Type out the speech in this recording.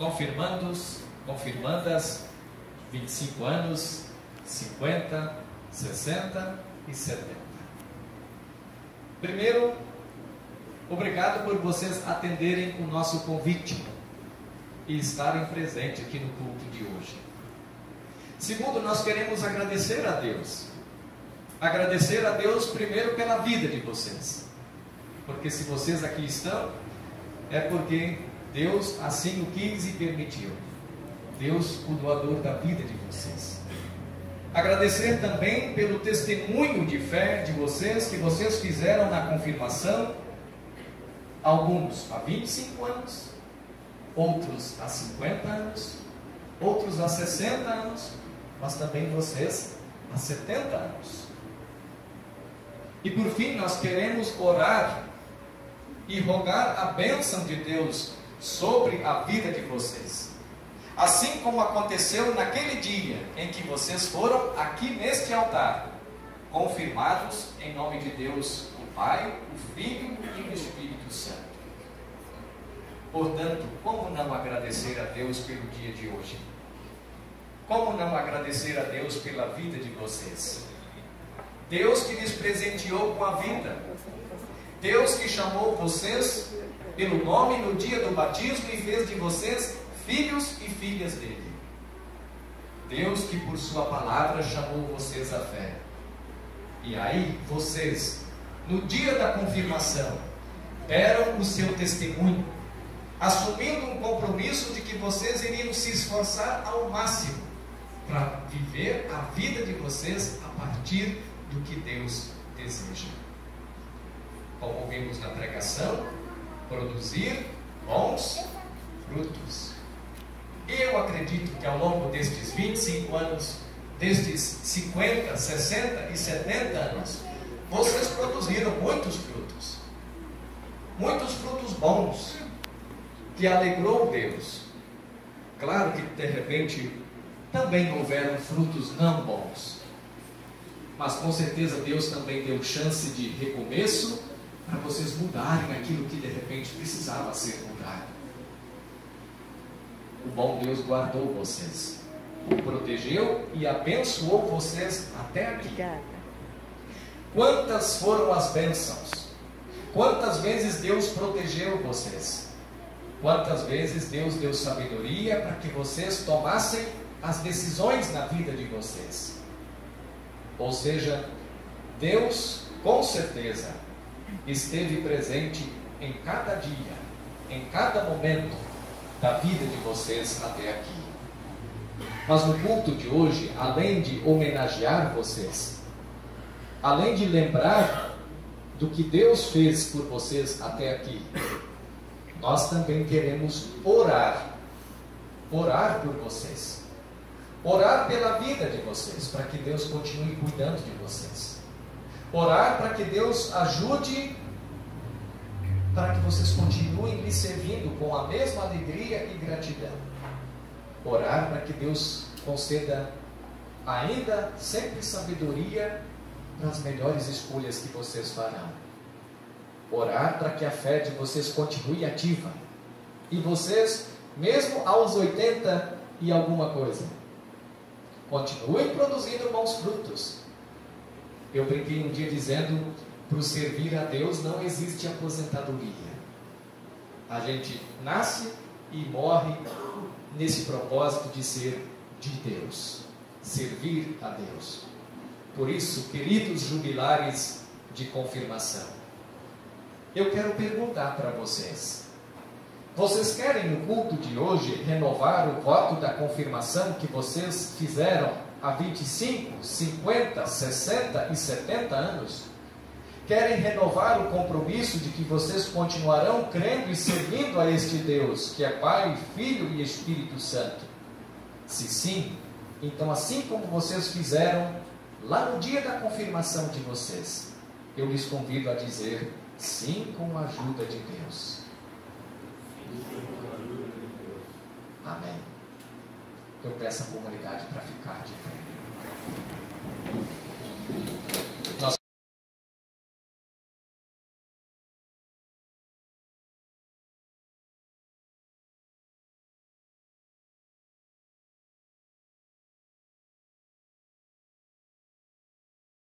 Confirmandos, confirmandas, 25 anos, 50, 60 e 70. Primeiro, obrigado por vocês atenderem o nosso convite e estarem presentes aqui no culto de hoje. Segundo, nós queremos agradecer a Deus. Agradecer a Deus primeiro pela vida de vocês. Porque se vocês aqui estão, é porque Deus assim o quis e permitiu. Deus, o doador da vida de vocês. Agradecer também pelo testemunho de fé de vocês que vocês fizeram na confirmação, alguns há 25 anos, outros há 50 anos, outros há 60 anos, mas também vocês há 70 anos. E por fim, nós queremos orar e rogar a bênção de Deus sobre a vida de vocês. Assim como aconteceu naquele dia em que vocês foram aqui neste altar, confirmados em nome de Deus, o Pai, o Filho e o Espírito Santo. Portanto, como não agradecer a Deus pelo dia de hoje? Como não agradecer a Deus pela vida de vocês? Deus que lhes presenteou com a vida. Deus que chamou vocês pelo nome no dia do batismo e fez de vocês filhos e filhas dele. Deus que por sua palavra chamou vocês à fé. E aí vocês, no dia da confirmação, deram o seu testemunho, assumindo um compromisso de que vocês iriam se esforçar ao máximo para viver a vida de vocês a partir do que Deus deseja. Como ouvimos na pregação, produzir bons frutos. Eu acredito que ao longo destes 25 anos, destes 50, 60 e 70 anos, vocês produziram muitos frutos. Muitos frutos bons, que alegrou Deus. Claro que de repente também houveram frutos não bons. Mas com certeza Deus também deu chance de recomeço para vocês mudarem aquilo que de repente precisava ser mudado. O bom Deus guardou vocês, protegeu e abençoou vocês até aqui. Quantas foram as bênçãos? Quantas vezes Deus protegeu vocês? Quantas vezes Deus deu sabedoria para que vocês tomassem as decisões na vida de vocês? Ou seja, Deus, com certeza, esteve presente em cada dia, em cada momento da vida de vocês até aqui. Mas no culto de hoje, além de homenagear vocês, além de lembrar do que Deus fez por vocês até aqui, nós também queremos orar. Orar por vocês. Orar pela vida de vocês, para que Deus continue cuidando de vocês. Orar para que Deus ajude para que vocês continuem lhe servindo com a mesma alegria e gratidão. Orar para que Deus conceda ainda sempre sabedoria nas melhores escolhas que vocês farão. Orar para que a fé de vocês continue ativa. E vocês, mesmo aos 80 e alguma coisa, continuem produzindo bons frutos. Eu brinquei um dia dizendo para servir a Deus não existe aposentadoria. A gente nasce e morre nesse propósito de ser de Deus, servir a Deus. Por isso, queridos jubilares de confirmação, eu quero perguntar para vocês: vocês querem no culto de hoje renovar o voto da confirmação que vocês fizeram há 25, 50, 60 e 70 anos? querem renovar o compromisso de que vocês continuarão crendo e servindo a este Deus, que é Pai, Filho e Espírito Santo? Se sim, então assim como vocês fizeram lá no dia da confirmação de vocês, eu lhes convido a dizer sim com a ajuda de Deus. Amém. Eu peço a comunidade para ficar.